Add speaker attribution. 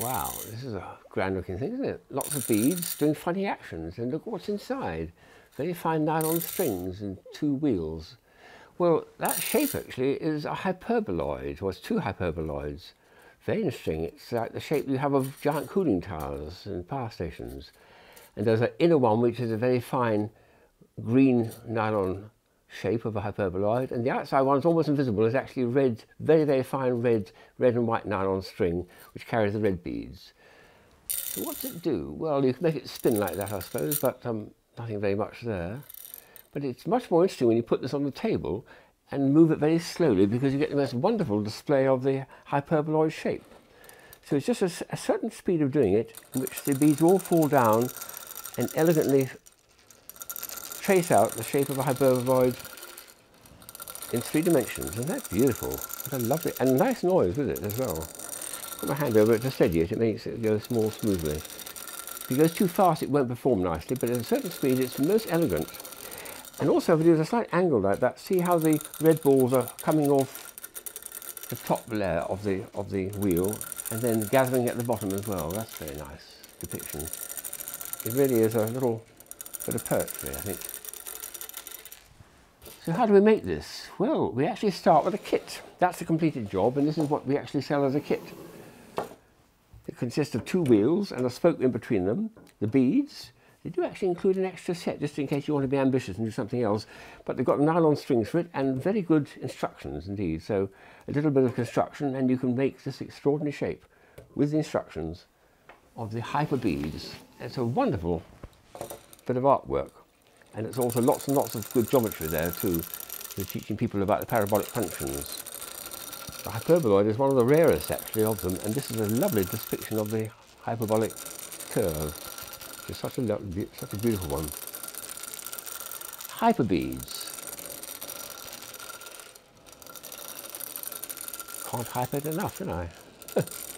Speaker 1: Wow, this is a grand looking thing, isn't it? Lots of beads doing funny actions, and look what's inside. Very fine nylon strings and two wheels. Well, that shape actually is a hyperboloid, or it's two hyperboloids. Very interesting. It's like the shape you have of giant cooling towers and power stations. And there's an inner one which is a very fine green nylon shape of a hyperboloid, and the outside one is almost invisible. It's actually red, very, very fine red, red and white nylon string, which carries the red beads. So what's it do? Well, you can make it spin like that, I suppose, but um, nothing very much there. But it's much more interesting when you put this on the table and move it very slowly because you get the most wonderful display of the hyperboloid shape. So it's just a, a certain speed of doing it in which the beads all fall down and elegantly trace out the shape of a hyperboloid in three dimensions, Isn't that beautiful. What a lovely and nice noise with it as well. Put my hand over it to steady it, it makes it go more smoothly. If it goes too fast, it won't perform nicely, but at a certain speed, it's most elegant. And also, if it is a slight angle like that, see how the red balls are coming off the top layer of the of the wheel, and then gathering at the bottom as well. That's a very nice depiction. It really is a little bit of poetry, I think. So how do we make this? Well, we actually start with a kit. That's a completed job, and this is what we actually sell as a kit. It consists of two wheels and a spoke in between them, the beads. They do actually include an extra set, just in case you want to be ambitious and do something else. But they've got nylon strings for it, and very good instructions indeed. So a little bit of construction, and you can make this extraordinary shape with the instructions of the hyper beads. It's a wonderful bit of artwork. And it's also lots and lots of good geometry there too. They're teaching people about the parabolic functions. The hyperboloid is one of the rarest actually of them, and this is a lovely depiction of the hyperbolic curve. It's such a, such a beautiful one. Hyperbeads. Can't hype it enough, can I?